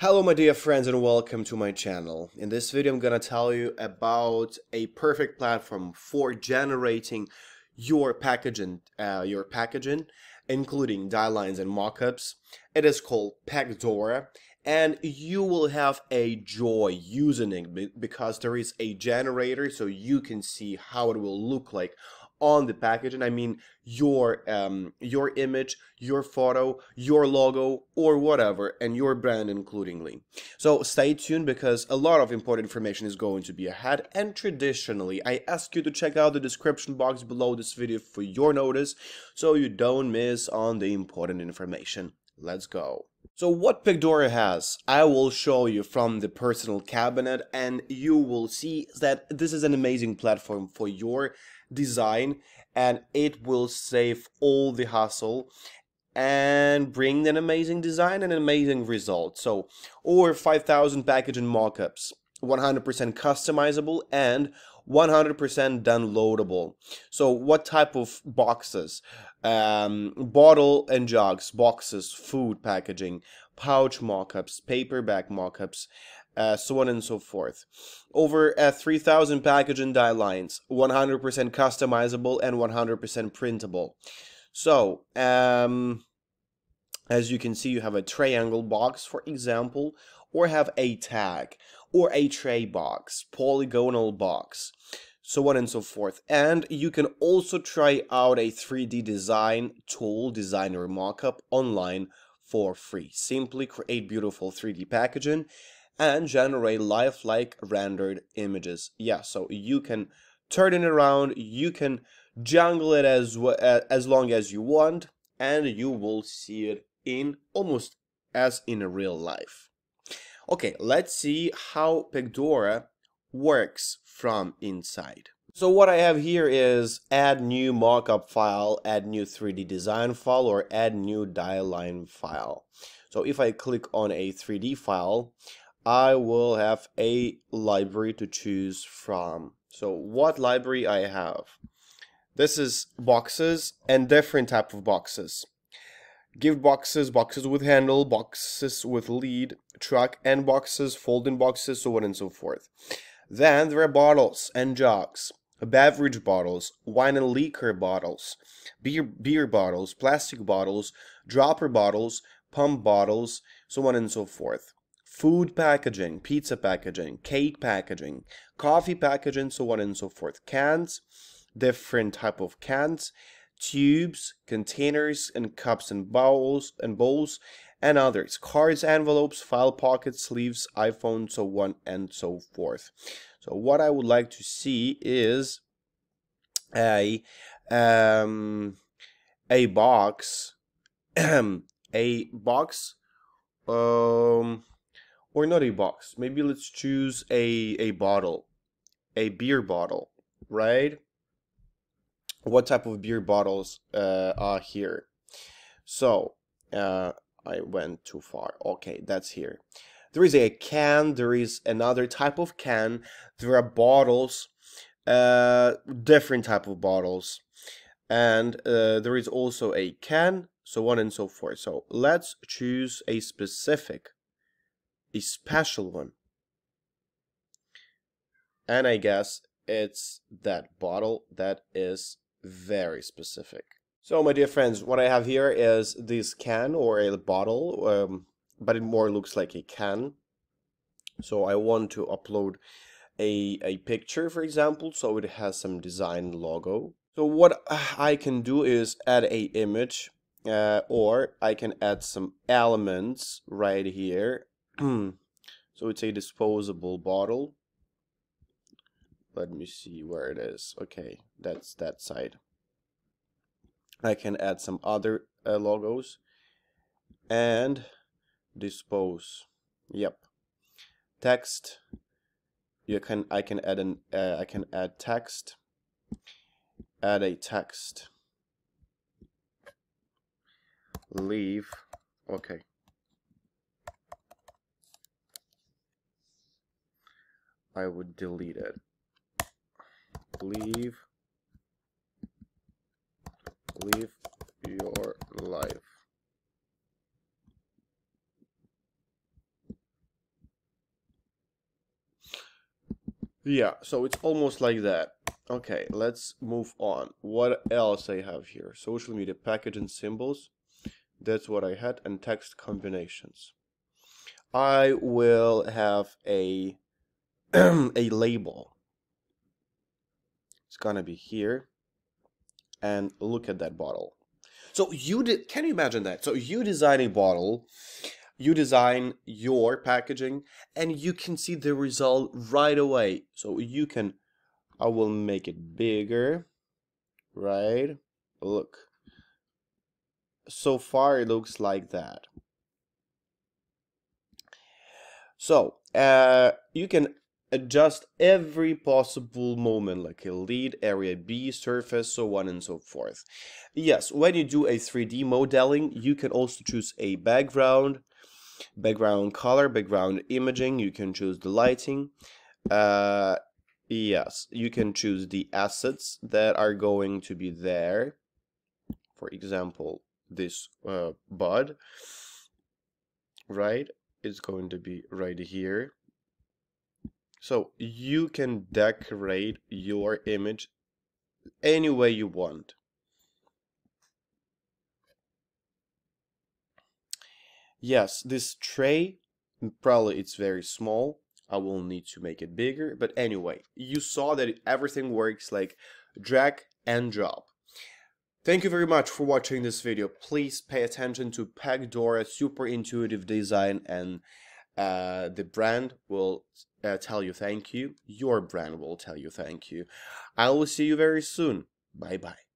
Hello my dear friends and welcome to my channel. In this video I'm gonna tell you about a perfect platform for generating your packaging, uh, your packaging, including die lines and mockups. It is called Pacdora and you will have a joy using it because there is a generator so you can see how it will look like on the package and I mean your um, your image, your photo, your logo or whatever and your brand includingly. So stay tuned because a lot of important information is going to be ahead and traditionally I ask you to check out the description box below this video for your notice so you don't miss on the important information. Let's go. So what Pacdora has, I will show you from the personal cabinet and you will see that this is an amazing platform for your design and it will save all the hassle and bring an amazing design and an amazing result. So over 5,000 packaging mockups, 100% customizable and 100% downloadable. So what type of boxes? Um, bottle and jugs, boxes, food packaging, pouch mockups, paperback mockups, uh, so on and so forth. Over uh, 3,000 packaging die lines, 100% customizable and 100% printable. So, um, as you can see, you have a triangle box, for example, or have a tag, or a tray box, polygonal box, so on and so forth. And you can also try out a 3D design tool, Designer Mockup, online for free. Simply create beautiful 3D packaging and generate lifelike rendered images. Yeah, so you can turn it around, you can jungle it as as long as you want, and you will see it in almost as in real life. Okay, let's see how Pacdora works from inside. So what I have here is add new mockup file, add new 3D design file, or add new die line file. So if I click on a 3D file, I will have a library to choose from. So what library I have? This is boxes and different type of boxes. Gift boxes, boxes with handle, boxes with lead, truck and boxes, folding boxes, so on and so forth. Then there are bottles and jugs, beverage bottles, wine and liquor bottles, beer, beer bottles, plastic bottles, dropper bottles, pump bottles, so on and so forth food packaging, pizza packaging, cake packaging, coffee packaging, so on and so forth. Cans, different type of cans, tubes, containers, and cups and bowls and bowls, and others. Cards, envelopes, file pockets, sleeves, iPhone, so on and so forth. So what I would like to see is a um, a box, a box um or not a box. Maybe let's choose a, a bottle, a beer bottle, right? What type of beer bottles uh, are here? So, uh, I went too far. Okay, that's here. There is a can, there is another type of can, there are bottles, uh, different type of bottles, and uh, there is also a can, so on and so forth. So let's choose a specific a special one. And I guess it's that bottle that is very specific. So my dear friends, what I have here is this can or a bottle, um, but it more looks like a can. So I want to upload a, a picture, for example, so it has some design logo. So what I can do is add a image uh, or I can add some elements right here so it's a disposable bottle. Let me see where it is. Okay, that's that side. I can add some other uh, logos and dispose. Yep. Text. You can I can add an uh, I can add text. Add a text. Leave. Okay. I would delete it. Leave. Live your life. Yeah, so it's almost like that. Okay, let's move on. What else I have here? Social media package and symbols. That's what I had. And text combinations. I will have a a label it's gonna be here. And look at that bottle. So you did, can you imagine that? So you design a bottle, you design your packaging, and you can see the result right away. So you can, I will make it bigger, right? Look. So far it looks like that. So, uh, you can adjust every possible moment like a lead, area B, surface, so on and so forth. Yes, when you do a 3D modeling, you can also choose a background, background color, background imaging, you can choose the lighting. Uh, yes, you can choose the assets that are going to be there. For example, this uh, bud, right? It's going to be right here so you can decorate your image any way you want. Yes, this tray, mm, probably it's very small. I will need to make it bigger. But anyway, you saw that everything works like drag and drop. Thank you very much for watching this video. Please pay attention to Pacdora super intuitive design and uh, the brand will uh, tell you thank you. Your brand will tell you thank you. I will see you very soon. Bye bye.